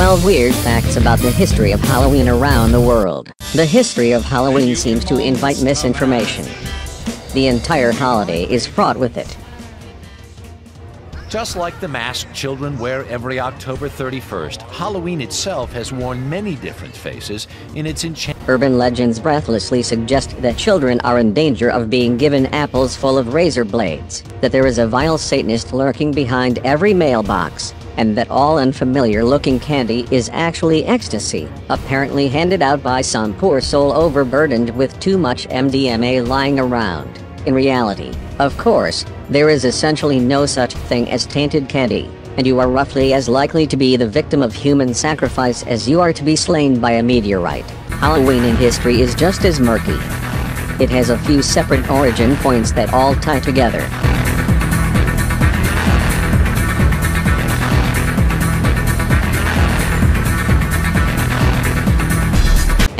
12 weird facts about the history of Halloween around the world. The history of Halloween seems to invite misinformation. The entire holiday is fraught with it. Just like the mask children wear every October 31st, Halloween itself has worn many different faces in its enchantment. Urban legends breathlessly suggest that children are in danger of being given apples full of razor blades, that there is a vile Satanist lurking behind every mailbox, and that all unfamiliar looking candy is actually ecstasy, apparently handed out by some poor soul overburdened with too much MDMA lying around. In reality, of course, there is essentially no such thing as tainted candy, and you are roughly as likely to be the victim of human sacrifice as you are to be slain by a meteorite. Halloween in history is just as murky. It has a few separate origin points that all tie together.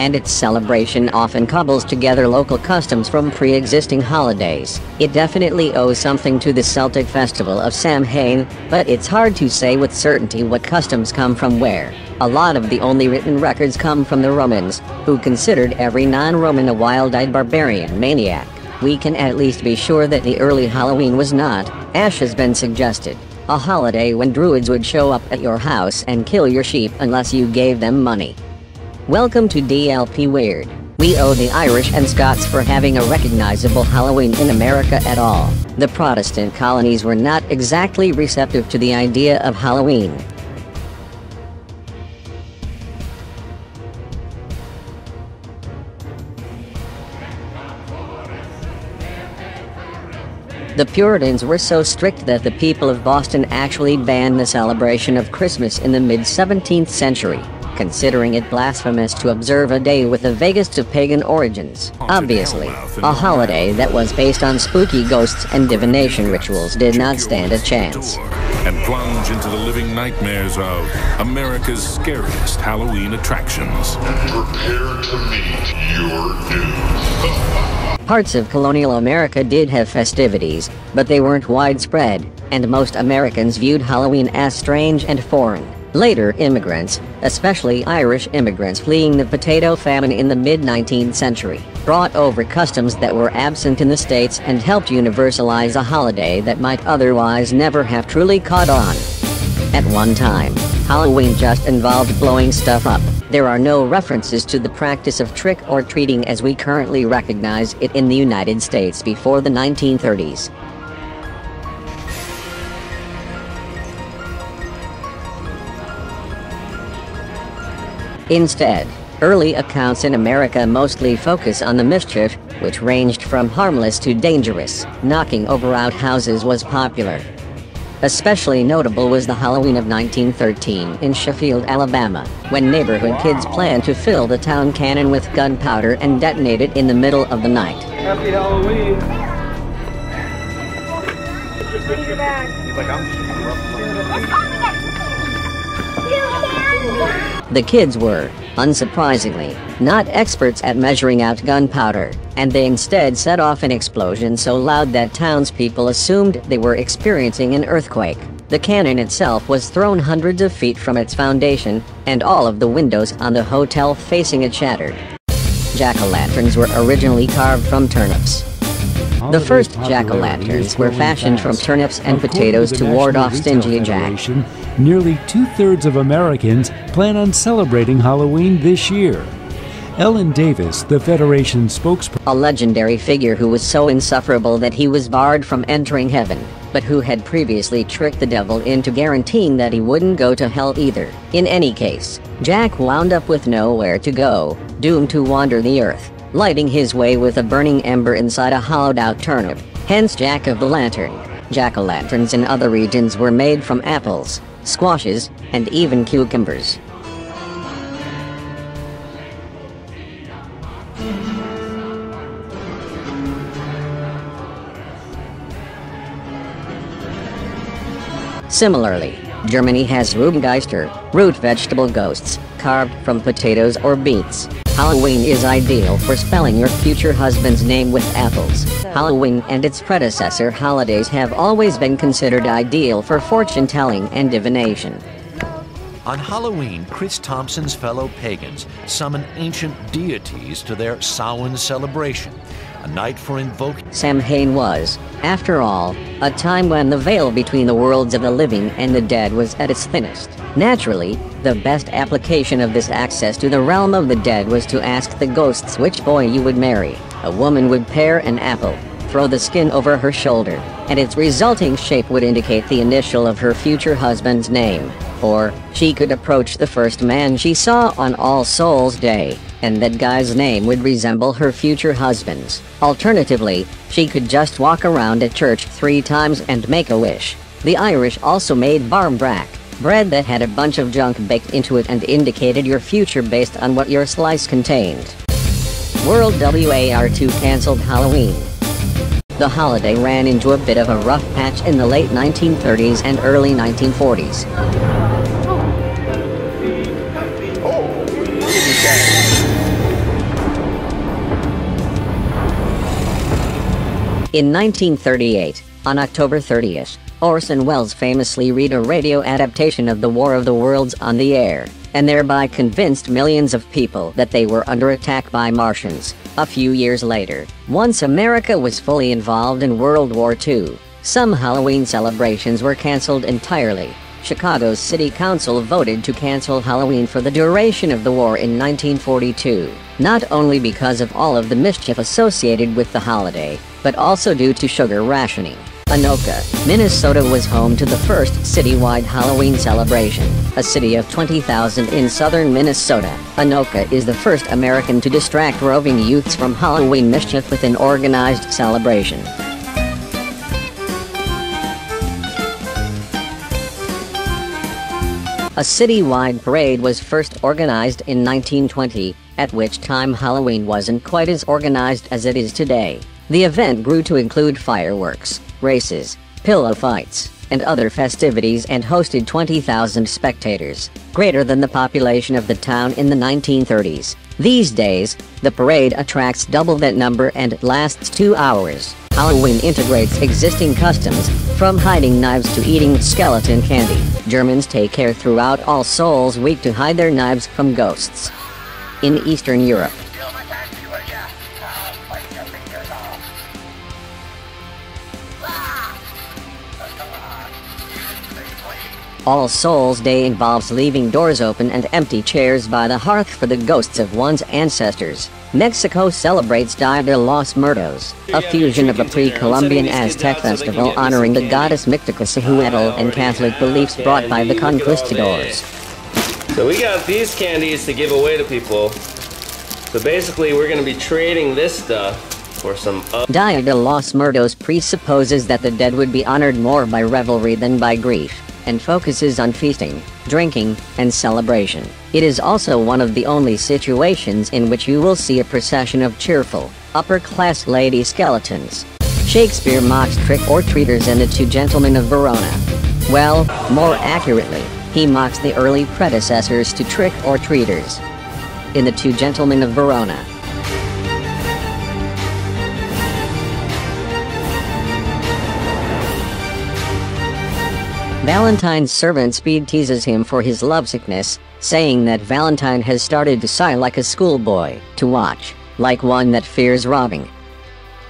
And its celebration often cobbles together local customs from pre-existing holidays. It definitely owes something to the Celtic festival of Samhain, but it's hard to say with certainty what customs come from where. A lot of the only written records come from the Romans, who considered every non-Roman a wild-eyed barbarian maniac. We can at least be sure that the early Halloween was not, as has been suggested, a holiday when druids would show up at your house and kill your sheep unless you gave them money. Welcome to DLP Weird. We owe the Irish and Scots for having a recognizable Halloween in America at all. The Protestant colonies were not exactly receptive to the idea of Halloween. The Puritans were so strict that the people of Boston actually banned the celebration of Christmas in the mid-17th century considering it blasphemous to observe a day with the vaguest of pagan origins. Obviously, a holiday that was based on spooky ghosts and divination rituals did not stand a chance. And plunge into the living nightmares of America's scariest Halloween attractions. Prepare to meet your doom. Parts of colonial America did have festivities, but they weren't widespread, and most Americans viewed Halloween as strange and foreign. Later immigrants, especially Irish immigrants fleeing the potato famine in the mid-19th century, brought over customs that were absent in the States and helped universalize a holiday that might otherwise never have truly caught on. At one time, Halloween just involved blowing stuff up. There are no references to the practice of trick-or-treating as we currently recognize it in the United States before the 1930s. Instead, early accounts in America mostly focus on the mischief, which ranged from harmless to dangerous. Knocking over outhouses was popular. Especially notable was the Halloween of 1913 in Sheffield, Alabama, when neighborhood kids planned to fill the town cannon with gunpowder and detonate it in the middle of the night. Happy Halloween. The kids were, unsurprisingly, not experts at measuring out gunpowder, and they instead set off an explosion so loud that townspeople assumed they were experiencing an earthquake. The cannon itself was thrown hundreds of feet from its foundation, and all of the windows on the hotel facing it shattered. Jack-o'-lanterns were originally carved from turnips. The first jack-o'-lanterns were fashioned from turnips and potatoes to ward off stingy Jack. Nearly two-thirds of Americans plan on celebrating Halloween this year. Ellen Davis, the Federation spokesperson, a legendary figure who was so insufferable that he was barred from entering heaven, but who had previously tricked the devil into guaranteeing that he wouldn't go to hell either. In any case, Jack wound up with nowhere to go, doomed to wander the earth lighting his way with a burning ember inside a hollowed-out turnip, hence Jack of the Lantern. Jack-o'-lanterns in other regions were made from apples, squashes, and even cucumbers. Similarly, Germany has Rubengeister, root vegetable ghosts, carved from potatoes or beets. Halloween is ideal for spelling your future husband's name with apples. Halloween and its predecessor holidays have always been considered ideal for fortune telling and divination. On Halloween, Chris Thompson's fellow pagans summon ancient deities to their Samhain celebration, a night for invoking. Samhain was, after all, a time when the veil between the worlds of the living and the dead was at its thinnest. Naturally, the best application of this access to the realm of the dead was to ask the ghosts which boy you would marry. A woman would pare an apple, throw the skin over her shoulder, and its resulting shape would indicate the initial of her future husband's name. Or, she could approach the first man she saw on All Souls Day, and that guy's name would resemble her future husband's. Alternatively, she could just walk around a church three times and make a wish. The Irish also made barmbrack, bread that had a bunch of junk baked into it and indicated your future based on what your slice contained. World WAR2 cancelled Halloween. The holiday ran into a bit of a rough patch in the late 1930s and early 1940s. In 1938, on October 30th, Orson Welles famously read a radio adaptation of The War of the Worlds on the air, and thereby convinced millions of people that they were under attack by Martians. A few years later, once America was fully involved in World War II, some Halloween celebrations were canceled entirely. Chicago's City Council voted to cancel Halloween for the duration of the war in 1942, not only because of all of the mischief associated with the holiday, but also due to sugar rationing. Anoka, Minnesota was home to the first citywide Halloween celebration, a city of 20,000 in southern Minnesota. Anoka is the first American to distract roving youths from Halloween mischief with an organized celebration. A citywide parade was first organized in 1920, at which time Halloween wasn't quite as organized as it is today. The event grew to include fireworks, races, pillow fights, and other festivities and hosted 20,000 spectators, greater than the population of the town in the 1930s. These days, the parade attracts double that number and lasts two hours. Halloween integrates existing customs, from hiding knives to eating skeleton candy. Germans take care throughout All Souls Week to hide their knives from ghosts. In Eastern Europe, All Souls Day involves leaving doors open and empty chairs by the hearth for the ghosts of one's ancestors. Mexico celebrates Dia de los Muertos, a fusion of a pre-Columbian Aztec festival honoring the goddess Mictlantecuhtli and Catholic beliefs brought by the conquistadors. So we got these candies to give away to people. So basically, we're going to be trading this stuff for some. Dia de los Muertos presupposes that the dead would be honored more by revelry than by grief and focuses on feasting, drinking, and celebration. It is also one of the only situations in which you will see a procession of cheerful, upper-class lady skeletons. Shakespeare mocks trick-or-treaters in The Two Gentlemen of Verona. Well, more accurately, he mocks the early predecessors to trick-or-treaters. In The Two Gentlemen of Verona, Valentine's servant Speed teases him for his lovesickness, saying that Valentine has started to sigh like a schoolboy, to watch, like one that fears robbing.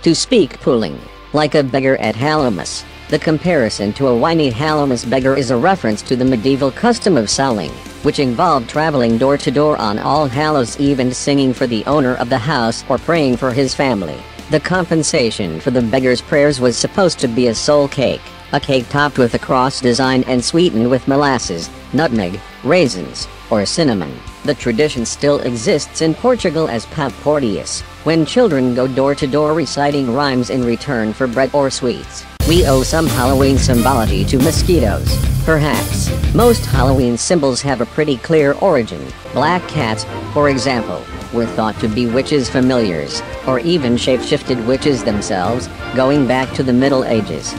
To speak pooling, like a beggar at Hallowmas. The comparison to a whiny Hallowmas beggar is a reference to the medieval custom of souling, which involved traveling door to door on All Hallows Eve and singing for the owner of the house or praying for his family. The compensation for the beggar's prayers was supposed to be a soul cake a cake topped with a cross design and sweetened with molasses, nutmeg, raisins, or cinnamon. The tradition still exists in Portugal as Pão por Deus, when children go door to door reciting rhymes in return for bread or sweets. We owe some Halloween symbology to mosquitoes. Perhaps. Most Halloween symbols have a pretty clear origin. Black cats, for example, were thought to be witches' familiars, or even shape-shifted witches themselves, going back to the Middle Ages.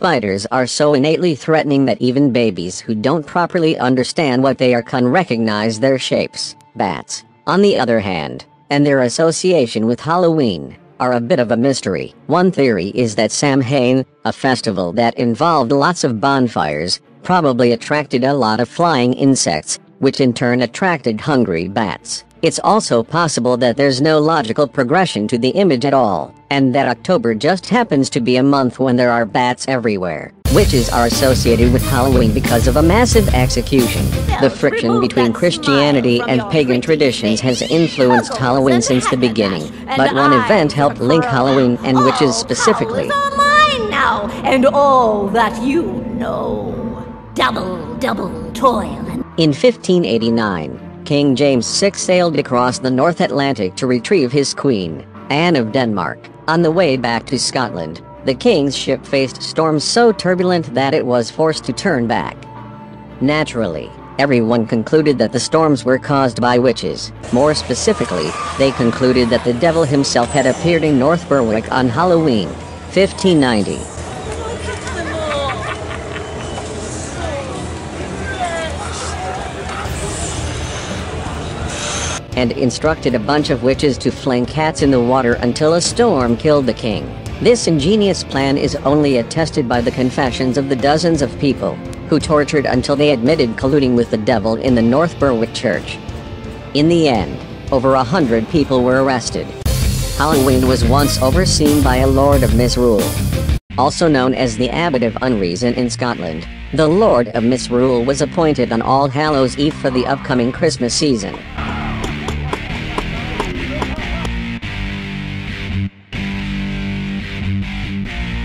Spiders are so innately threatening that even babies who don't properly understand what they are can recognize their shapes. Bats, on the other hand, and their association with Halloween, are a bit of a mystery. One theory is that Samhain, a festival that involved lots of bonfires, probably attracted a lot of flying insects, which in turn attracted hungry bats. It's also possible that there's no logical progression to the image at all, and that October just happens to be a month when there are bats everywhere. Witches are associated with Halloween because of a massive execution. The friction between Christianity and pagan traditions has influenced Halloween since the beginning, but one event helped link Halloween and witches specifically. Now, and all that you know. Double, double toil In 1589, King James VI sailed across the North Atlantic to retrieve his queen, Anne of Denmark. On the way back to Scotland, the king's ship faced storms so turbulent that it was forced to turn back. Naturally, everyone concluded that the storms were caused by witches. More specifically, they concluded that the devil himself had appeared in North Berwick on Halloween, 1590. And instructed a bunch of witches to fling cats in the water until a storm killed the king. This ingenious plan is only attested by the confessions of the dozens of people who tortured until they admitted colluding with the devil in the North Berwick Church. In the end, over a hundred people were arrested. Halloween was once overseen by a Lord of Misrule, also known as the Abbot of Unreason in Scotland. The Lord of Misrule was appointed on All Hallows Eve for the upcoming Christmas season.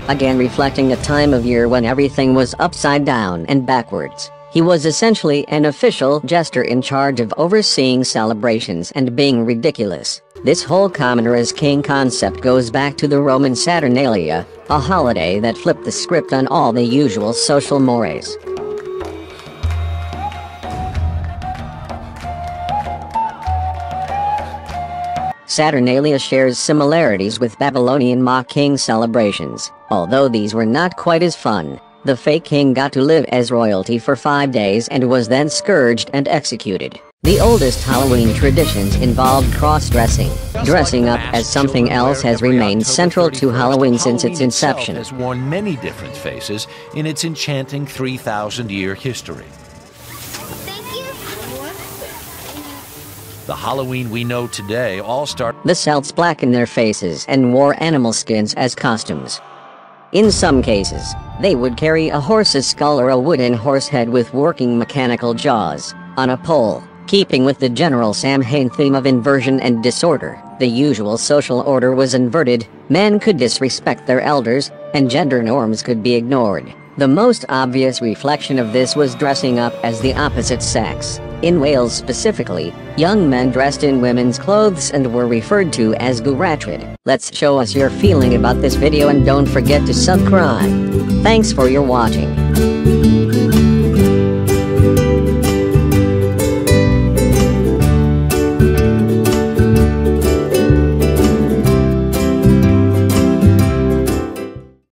Again reflecting a time of year when everything was upside down and backwards. He was essentially an official jester in charge of overseeing celebrations and being ridiculous. This whole commoner as king concept goes back to the Roman Saturnalia, a holiday that flipped the script on all the usual social mores. Saturnalia shares similarities with Babylonian mock king celebrations, although these were not quite as fun. The fake king got to live as royalty for five days and was then scourged and executed. The oldest Halloween traditions involved cross-dressing. Dressing up as something else has remained central to Halloween since its inception. has worn many different faces in its enchanting 3,000-year history. The Halloween we know today all started The Celts blackened their faces and wore animal skins as costumes. In some cases, they would carry a horse's skull or a wooden horse head with working mechanical jaws on a pole. Keeping with the general Samhain theme of inversion and disorder, the usual social order was inverted, men could disrespect their elders, and gender norms could be ignored. The most obvious reflection of this was dressing up as the opposite sex. In Wales specifically, young men dressed in women's clothes and were referred to as guratrid. Let's show us your feeling about this video and don't forget to subscribe. Thanks for your watching.